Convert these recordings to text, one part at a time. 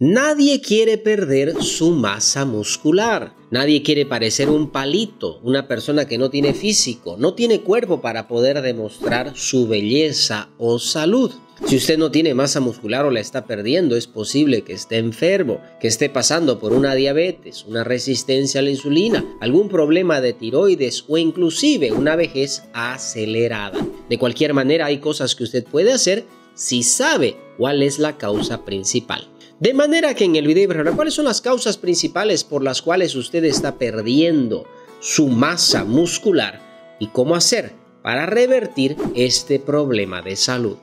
Nadie quiere perder su masa muscular. Nadie quiere parecer un palito, una persona que no tiene físico, no tiene cuerpo para poder demostrar su belleza o salud. Si usted no tiene masa muscular o la está perdiendo, es posible que esté enfermo, que esté pasando por una diabetes, una resistencia a la insulina, algún problema de tiroides o inclusive una vejez acelerada. De cualquier manera, hay cosas que usted puede hacer si sabe cuál es la causa principal. De manera que en el video verá cuáles son las causas principales por las cuales usted está perdiendo su masa muscular y cómo hacer para revertir este problema de salud.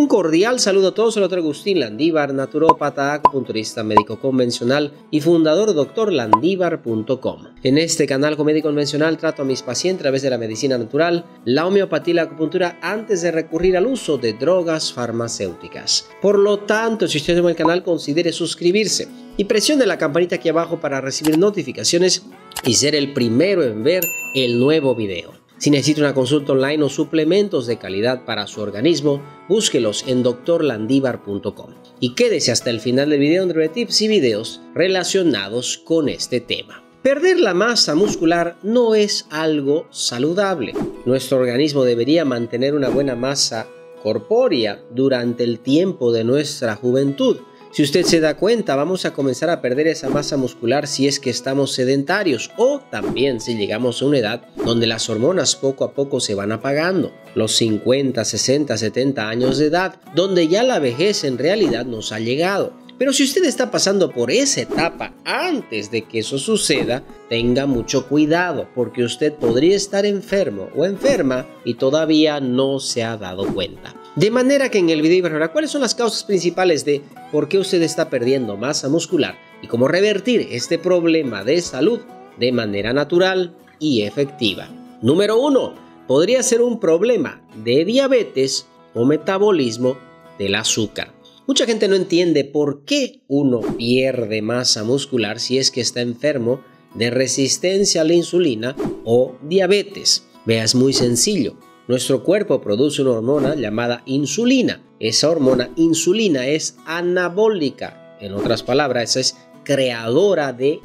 Un cordial saludo a todos, soy el Agustín Landívar, naturópata, acupunturista, médico convencional y fundador doctorlandívar.com. En este canal con médico convencional trato a mis pacientes a través de la medicina natural, la homeopatía y la acupuntura antes de recurrir al uso de drogas farmacéuticas. Por lo tanto, si usted es el canal, considere suscribirse y presione la campanita aquí abajo para recibir notificaciones y ser el primero en ver el nuevo video. Si necesita una consulta online o suplementos de calidad para su organismo, búsquelos en doctorlandivar.com. Y quédese hasta el final del video donde tips y videos relacionados con este tema. Perder la masa muscular no es algo saludable. Nuestro organismo debería mantener una buena masa corpórea durante el tiempo de nuestra juventud si usted se da cuenta, vamos a comenzar a perder esa masa muscular si es que estamos sedentarios o también si llegamos a una edad donde las hormonas poco a poco se van apagando, los 50, 60, 70 años de edad, donde ya la vejez en realidad nos ha llegado. Pero si usted está pasando por esa etapa antes de que eso suceda, tenga mucho cuidado porque usted podría estar enfermo o enferma y todavía no se ha dado cuenta. De manera que en el video verá cuáles son las causas principales de por qué usted está perdiendo masa muscular y cómo revertir este problema de salud de manera natural y efectiva. Número 1. Podría ser un problema de diabetes o metabolismo del azúcar. Mucha gente no entiende por qué uno pierde masa muscular si es que está enfermo de resistencia a la insulina o diabetes. Vea, es muy sencillo nuestro cuerpo produce una hormona llamada insulina. Esa hormona insulina es anabólica. En otras palabras, es creadora de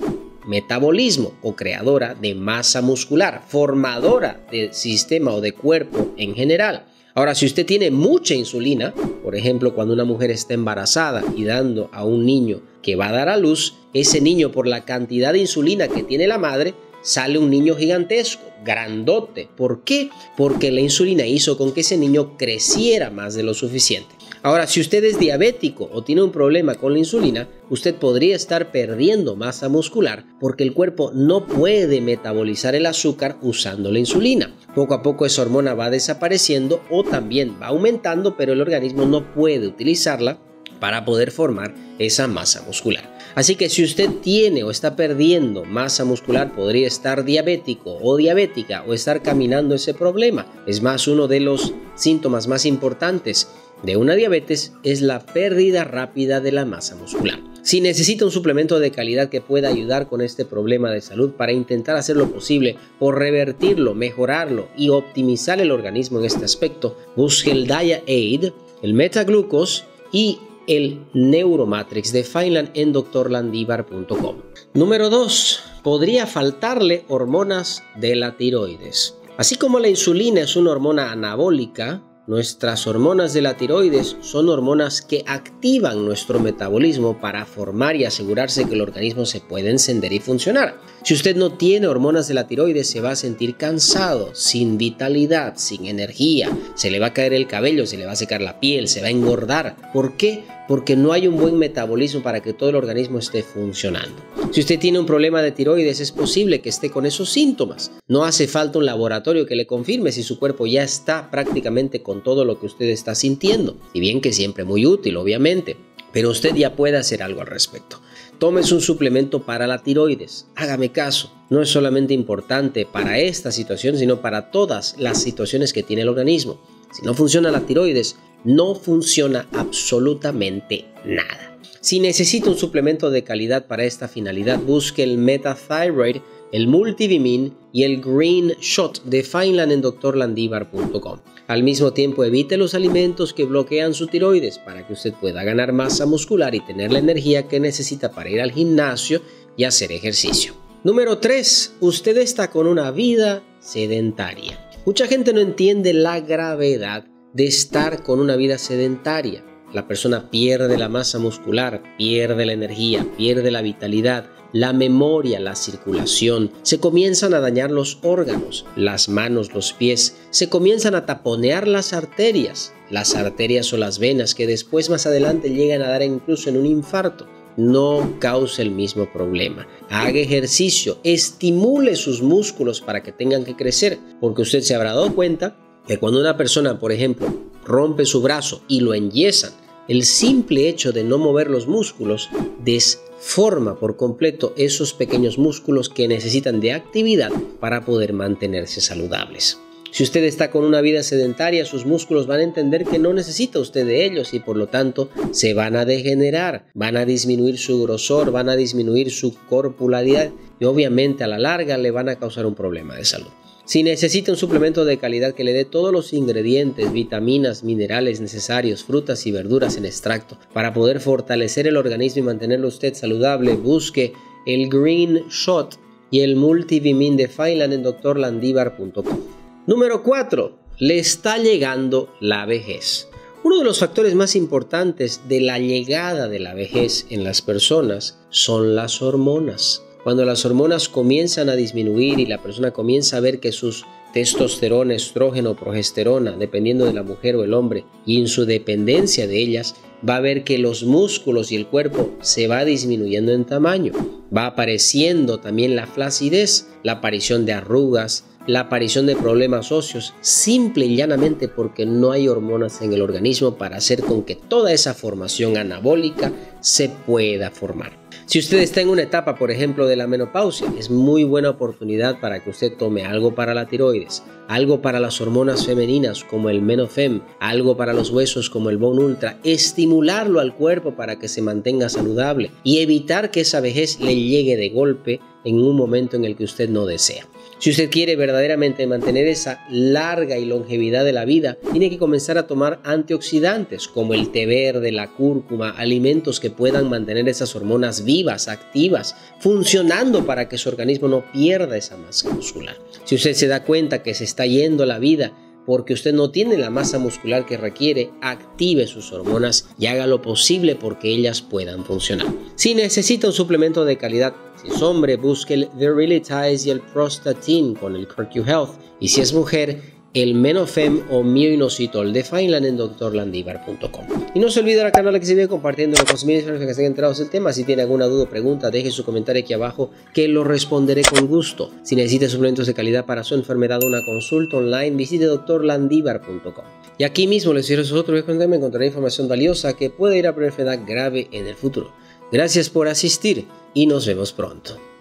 metabolismo o creadora de masa muscular, formadora del sistema o de cuerpo en general. Ahora, si usted tiene mucha insulina, por ejemplo, cuando una mujer está embarazada y dando a un niño que va a dar a luz, ese niño por la cantidad de insulina que tiene la madre, sale un niño gigantesco grandote. ¿Por qué? Porque la insulina hizo con que ese niño creciera más de lo suficiente. Ahora, si usted es diabético o tiene un problema con la insulina, usted podría estar perdiendo masa muscular porque el cuerpo no puede metabolizar el azúcar usando la insulina. Poco a poco esa hormona va desapareciendo o también va aumentando, pero el organismo no puede utilizarla para poder formar esa masa muscular. Así que si usted tiene o está perdiendo masa muscular, podría estar diabético o diabética o estar caminando ese problema. Es más, uno de los síntomas más importantes de una diabetes es la pérdida rápida de la masa muscular. Si necesita un suplemento de calidad que pueda ayudar con este problema de salud para intentar hacer lo posible por revertirlo, mejorarlo y optimizar el organismo en este aspecto, busque el Dia Aid, el Metaglucos y el Neuromatrix de Fineland en doctorlandivar.com. Número 2. Podría faltarle hormonas de la tiroides. Así como la insulina es una hormona anabólica, Nuestras hormonas de la tiroides son hormonas que activan nuestro metabolismo para formar y asegurarse que el organismo se puede encender y funcionar. Si usted no tiene hormonas de la tiroides se va a sentir cansado, sin vitalidad, sin energía, se le va a caer el cabello, se le va a secar la piel, se va a engordar. ¿Por qué? Porque no hay un buen metabolismo para que todo el organismo esté funcionando. Si usted tiene un problema de tiroides es posible que esté con esos síntomas. No hace falta un laboratorio que le confirme si su cuerpo ya está prácticamente con todo lo que usted está sintiendo. Y bien que siempre muy útil, obviamente. Pero usted ya puede hacer algo al respecto. Tomes un suplemento para la tiroides. Hágame caso. No es solamente importante para esta situación, sino para todas las situaciones que tiene el organismo. Si no funciona la tiroides, no funciona absolutamente nada. Si necesita un suplemento de calidad para esta finalidad, busque el Metathyroid, el Multivimin y el Green Shot de Fineland en doctorlandivar.com. Al mismo tiempo, evite los alimentos que bloquean su tiroides para que usted pueda ganar masa muscular y tener la energía que necesita para ir al gimnasio y hacer ejercicio. Número 3. Usted está con una vida sedentaria. Mucha gente no entiende la gravedad de estar con una vida sedentaria. La persona pierde la masa muscular, pierde la energía, pierde la vitalidad, la memoria, la circulación, se comienzan a dañar los órganos, las manos, los pies, se comienzan a taponear las arterias, las arterias o las venas que después más adelante llegan a dar incluso en un infarto. No cause el mismo problema. Haga ejercicio, estimule sus músculos para que tengan que crecer, porque usted se habrá dado cuenta que cuando una persona, por ejemplo, rompe su brazo y lo enyesan, el simple hecho de no mover los músculos desforma por completo esos pequeños músculos que necesitan de actividad para poder mantenerse saludables. Si usted está con una vida sedentaria, sus músculos van a entender que no necesita usted de ellos y por lo tanto se van a degenerar, van a disminuir su grosor, van a disminuir su corpularidad y obviamente a la larga le van a causar un problema de salud. Si necesita un suplemento de calidad que le dé todos los ingredientes, vitaminas, minerales necesarios, frutas y verduras en extracto para poder fortalecer el organismo y mantenerlo usted saludable, busque el Green Shot y el Multivimin de Finland en doctorlandivar.com. Número 4. Le está llegando la vejez. Uno de los factores más importantes de la llegada de la vejez en las personas son las hormonas. Cuando las hormonas comienzan a disminuir y la persona comienza a ver que sus testosterona, estrógeno, progesterona, dependiendo de la mujer o el hombre, y en su dependencia de ellas, va a ver que los músculos y el cuerpo se va disminuyendo en tamaño. Va apareciendo también la flacidez, la aparición de arrugas, la aparición de problemas óseos, simple y llanamente porque no hay hormonas en el organismo para hacer con que toda esa formación anabólica se pueda formar. Si usted está en una etapa, por ejemplo, de la menopausia, es muy buena oportunidad para que usted tome algo para la tiroides, algo para las hormonas femeninas como el Menofem, algo para los huesos como el Bone Ultra, estimularlo al cuerpo para que se mantenga saludable y evitar que esa vejez le llegue de golpe en un momento en el que usted no desea. Si usted quiere verdaderamente mantener esa larga y longevidad de la vida, tiene que comenzar a tomar antioxidantes como el té verde, la cúrcuma, alimentos que puedan mantener esas hormonas vivas, activas, funcionando para que su organismo no pierda esa masa muscular. Si usted se da cuenta que se está yendo la vida porque usted no tiene la masa muscular que requiere, active sus hormonas y haga lo posible porque ellas puedan funcionar. Si necesita un suplemento de calidad, si es hombre, busque el Virilitize y el Prostatin con el CurQ Health. Y si es mujer, el Menofem o Mioinositol de Fineland en doctorlandivar.com. Y no se olvide al canal que sigue compartiendo los consumidores que estén enterados del tema. Si tiene alguna duda o pregunta, deje su comentario aquí abajo que lo responderé con gusto. Si necesita suplementos de calidad para su enfermedad o una consulta online, visite doctorlandivar.com. Y aquí mismo les cierro sus otros me encontrará información valiosa que puede ir a una enfermedad grave en el futuro. Gracias por asistir y nos vemos pronto.